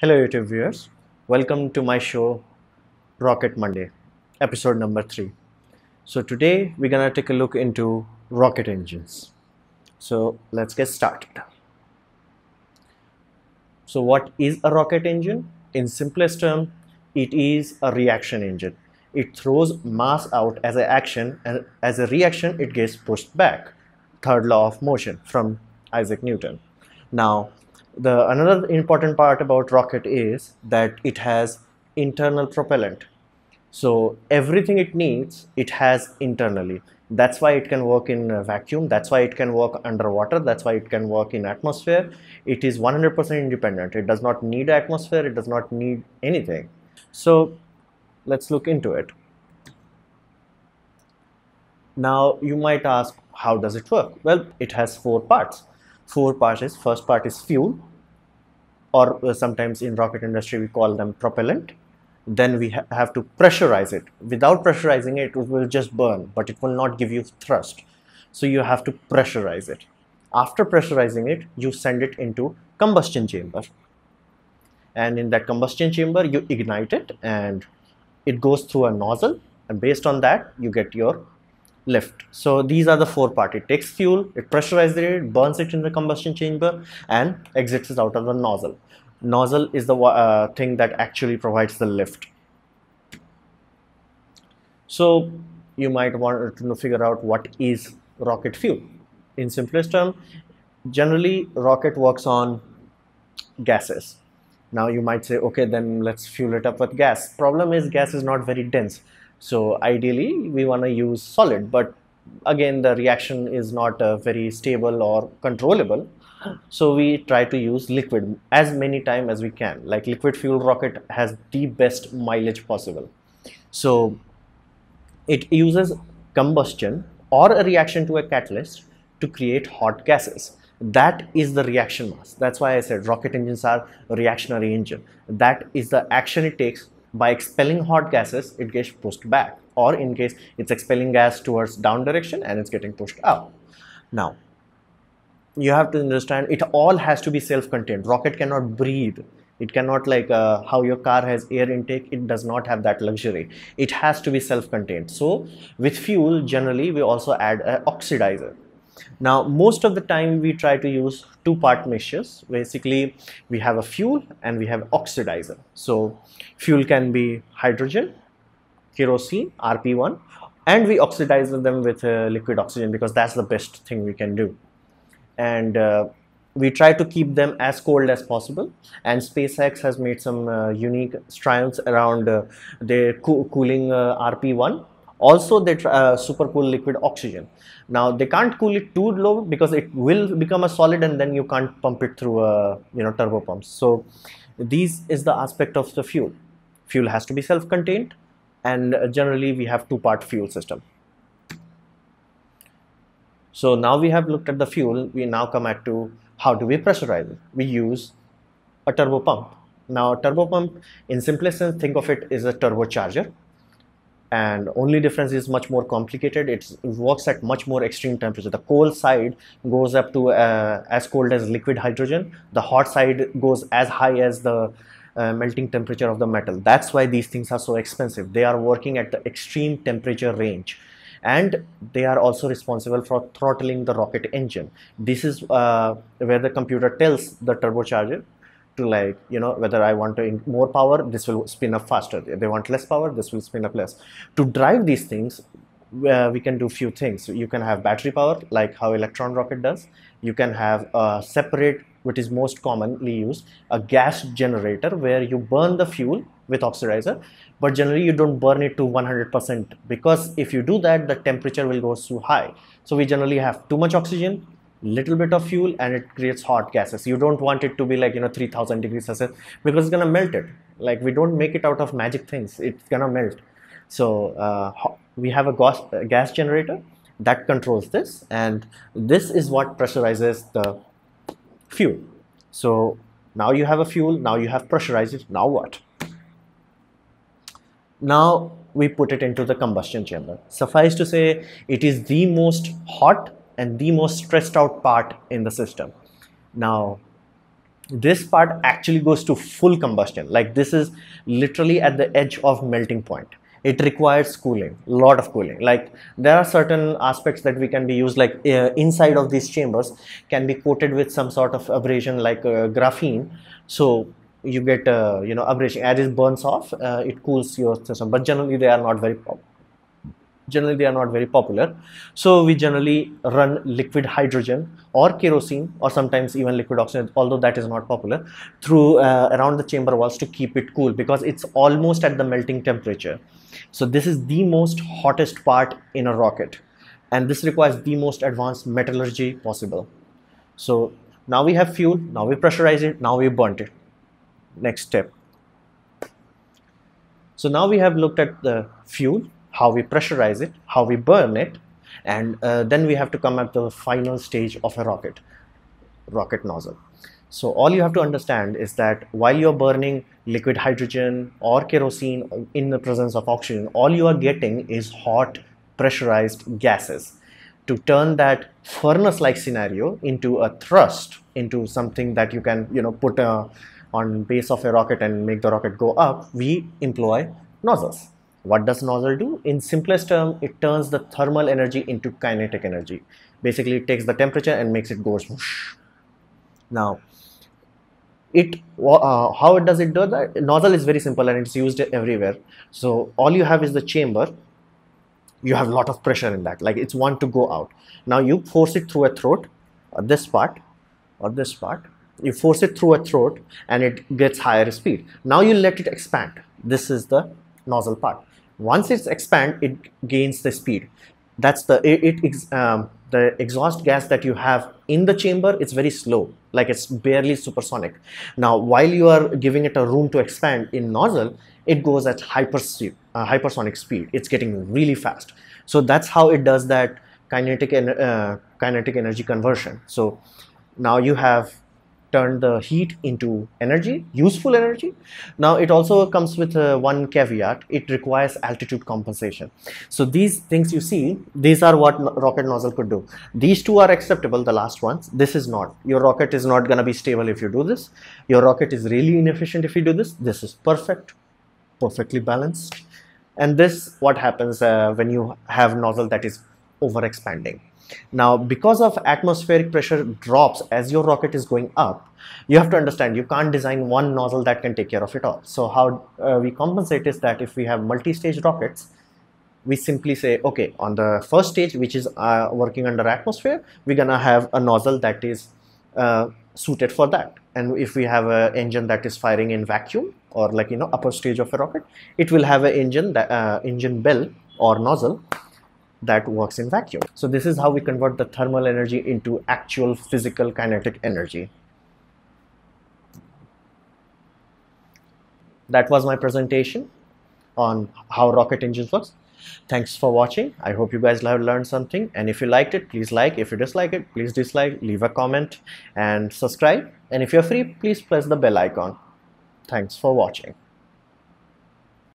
Hello YouTube viewers, welcome to my show Rocket Monday, episode number 3. So today we're gonna take a look into rocket engines. So let's get started. So what is a rocket engine? In simplest term, it is a reaction engine. It throws mass out as an action and as a reaction it gets pushed back. Third law of motion from Isaac Newton. Now the another important part about rocket is that it has internal propellant. So everything it needs it has internally. That's why it can work in a vacuum. That's why it can work underwater. That's why it can work in atmosphere. It is 100% independent. It does not need atmosphere. It does not need anything. So let's look into it. Now you might ask how does it work? Well it has four parts. Four parts is first part is fuel or uh, sometimes in rocket industry we call them propellant then we ha have to pressurize it. Without pressurizing it it will just burn but it will not give you thrust. So you have to pressurize it. After pressurizing it you send it into combustion chamber. And in that combustion chamber you ignite it and it goes through a nozzle. And based on that you get your lift. So these are the four part. It takes fuel, it pressurizes it, burns it in the combustion chamber and exits it out of the nozzle. Nozzle is the uh, thing that actually provides the lift. So you might want to figure out what is rocket fuel. In simplest term, generally rocket works on gases. Now you might say, okay, then let's fuel it up with gas. Problem is gas is not very dense so ideally we want to use solid, but again the reaction is not uh, very stable or controllable. So we try to use liquid as many time as we can. Like liquid fuel rocket has the best mileage possible. So it uses combustion or a reaction to a catalyst to create hot gases that is the reaction mass that's why i said rocket engines are reactionary engine that is the action it takes by expelling hot gases it gets pushed back or in case it's expelling gas towards down direction and it's getting pushed up now you have to understand it all has to be self-contained. Rocket cannot breathe. It cannot like uh, how your car has air intake it does not have that luxury. It has to be self-contained. So with fuel generally we also add an oxidizer now, most of the time we try to use two part mixtures. Basically, we have a fuel and we have oxidizer. So, fuel can be hydrogen, kerosene, RP1 and we oxidize them with uh, liquid oxygen because that's the best thing we can do. And uh, we try to keep them as cold as possible and SpaceX has made some uh, unique strides around uh, their co cooling uh, RP1 also they uh, super cool liquid oxygen. Now they can't cool it too low because it will become a solid and then you can't pump it through a you know turbo pumps. So these is the aspect of the fuel. Fuel has to be self-contained and generally we have two part fuel system. So now we have looked at the fuel. We now come at to how do we pressurize it? We use a turbo pump. Now turbo pump in simplest sense think of it as a turbocharger and only difference is much more complicated. It works at much more extreme temperature. The cold side goes up to uh, as cold as liquid hydrogen. The hot side goes as high as the uh, melting temperature of the metal. That's why these things are so expensive. They are working at the extreme temperature range. And they are also responsible for throttling the rocket engine. This is uh, where the computer tells the turbocharger to like you know whether I want to more power this will spin up faster. They want less power this will spin up less. To drive these things uh, we can do few things. You can have battery power like how electron rocket does. You can have a separate which is most commonly used a gas generator where you burn the fuel with oxidizer but generally you don't burn it to 100% because if you do that the temperature will go too high. So we generally have too much oxygen little bit of fuel and it creates hot gases. You don't want it to be like you know 3000 degrees celsius because it's gonna melt it. Like we don't make it out of magic things. It's gonna melt. So uh, we have a gas, a gas generator that controls this and this is what pressurizes the fuel. So now you have a fuel now you have pressurized it now what? Now we put it into the combustion chamber. Suffice to say it is the most hot and the most stressed out part in the system. Now, this part actually goes to full combustion. Like this is literally at the edge of melting point. It requires cooling a lot of cooling. Like there are certain aspects that we can be used like uh, inside of these chambers can be coated with some sort of abrasion like uh, graphene. So you get uh, you know abrasion. As it burns off uh, it cools your system but generally they are not very generally they are not very popular. So we generally run liquid hydrogen or kerosene or sometimes even liquid oxygen although that is not popular through uh, around the chamber walls to keep it cool because it's almost at the melting temperature. So this is the most hottest part in a rocket and this requires the most advanced metallurgy possible. So now we have fuel now we pressurize it now we burnt it. Next step. So now we have looked at the fuel how we pressurize it, how we burn it, and uh, then we have to come at the final stage of a rocket, rocket nozzle. So all you have to understand is that while you're burning liquid hydrogen or kerosene in the presence of oxygen, all you are getting is hot pressurized gases. To turn that furnace-like scenario into a thrust, into something that you can, you know, put uh, on base of a rocket and make the rocket go up, we employ nozzles. What does nozzle do? In simplest term, it turns the thermal energy into kinetic energy. Basically, it takes the temperature and makes it go whoosh. Now, it uh, how does it do that? Nozzle is very simple and it's used everywhere. So all you have is the chamber. You have a lot of pressure in that, like it's want to go out. Now you force it through a throat, or this part, or this part. You force it through a throat and it gets higher speed. Now you let it expand. This is the nozzle part once it's expand it gains the speed. That's the it, it um, the exhaust gas that you have in the chamber it's very slow like it's barely supersonic. Now while you are giving it a room to expand in nozzle it goes at hyper uh, hypersonic speed. It's getting really fast. So that's how it does that kinetic and uh, kinetic energy conversion. So now you have turn the heat into energy, useful energy. Now it also comes with uh, one caveat, it requires altitude compensation. So these things you see, these are what no rocket nozzle could do. These two are acceptable, the last ones, this is not. Your rocket is not gonna be stable if you do this. Your rocket is really inefficient if you do this. This is perfect, perfectly balanced. And this, what happens uh, when you have nozzle that is over expanding now, because of atmospheric pressure drops as your rocket is going up, you have to understand you can't design one nozzle that can take care of it all. So how uh, we compensate is that if we have multi-stage rockets, we simply say, okay, on the first stage, which is uh, working under atmosphere, we're gonna have a nozzle that is uh, suited for that. And if we have an engine that is firing in vacuum or like, you know, upper stage of a rocket, it will have an engine, that, uh, engine bell or nozzle that works in vacuum. So this is how we convert the thermal energy into actual physical kinetic energy. That was my presentation on how rocket engines works. Thanks for watching. I hope you guys have learned something. And if you liked it, please like. If you dislike it, please dislike, leave a comment and subscribe. And if you're free, please press the bell icon. Thanks for watching.